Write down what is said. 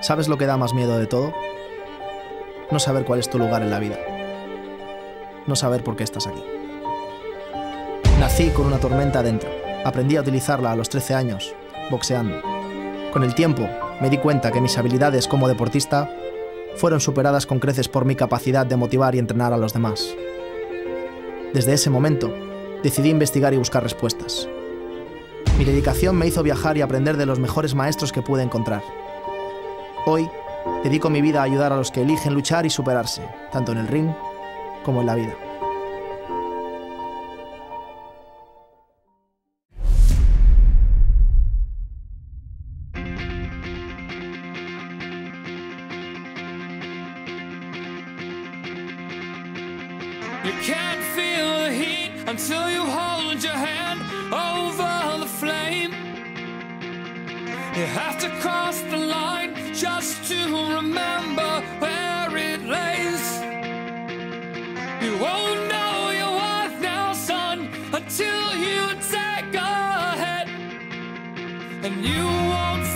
¿Sabes lo que da más miedo de todo? No saber cuál es tu lugar en la vida. No saber por qué estás aquí. Nací con una tormenta adentro. Aprendí a utilizarla a los 13 años, boxeando. Con el tiempo, me di cuenta que mis habilidades como deportista fueron superadas con creces por mi capacidad de motivar y entrenar a los demás. Desde ese momento, decidí investigar y buscar respuestas. Mi dedicación me hizo viajar y aprender de los mejores maestros que pude encontrar. Hoy, dedico mi vida a ayudar a los que eligen luchar y superarse, tanto en el ring como en la vida. You have to the You won't know your worth now, son, until you take a hit. And you won't